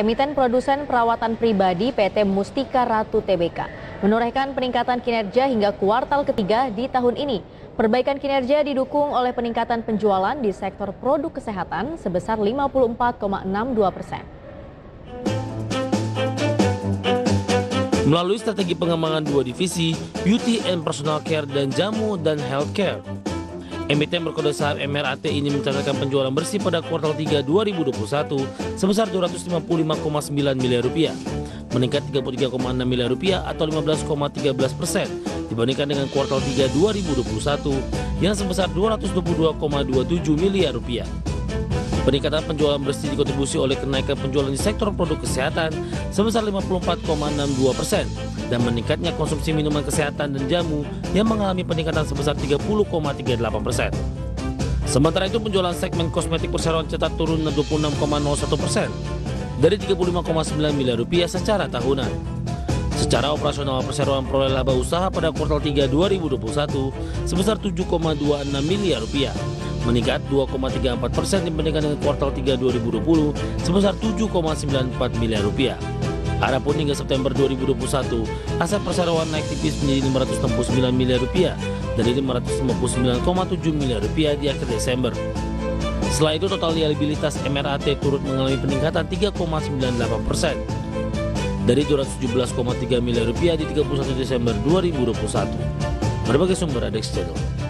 Emiten produsen perawatan pribadi PT Mustika Ratu Tbk menorehkan peningkatan kinerja hingga kuartal ketiga di tahun ini. Perbaikan kinerja didukung oleh peningkatan penjualan di sektor produk kesehatan sebesar 54,62 persen. Melalui strategi pengembangan dua divisi, Beauty and Personal Care dan Jamu dan Healthcare, Emiten berkode saham MRAT ini mencatatkan penjualan bersih pada kuartal 3 2021 sebesar 255,9 miliar rupiah, meningkat 33,6 miliar rupiah atau 15,13 persen dibandingkan dengan kuartal 3 2021 yang sebesar 222,27 miliar rupiah. Peningkatan penjualan bersih dikontribusi oleh kenaikan penjualan di sektor produk kesehatan sebesar 54,62 persen dan meningkatnya konsumsi minuman kesehatan dan jamu yang mengalami peningkatan sebesar 30,38 persen. Sementara itu penjualan segmen kosmetik perseroan cetak turun 26,01 persen dari 35,9 miliar rupiah secara tahunan. Secara operasional perseroan peroleh laba usaha pada kuartal 3 2021 sebesar 7,26 miliar rupiah, meningkat 2,34 persen dibandingkan dengan kuartal 3 2020 sebesar 7,94 miliar rupiah. Adapun hingga September 2021, aset perseroan naik tipis menjadi 569 miliar rupiah dari 559,7 miliar rupiah di akhir Desember. Setelah itu total liabilitas MRAT turut mengalami peningkatan 3,98 persen dari 217,3 miliar rupiah di 31 Desember 2021. Berbagai sumber ada Channel.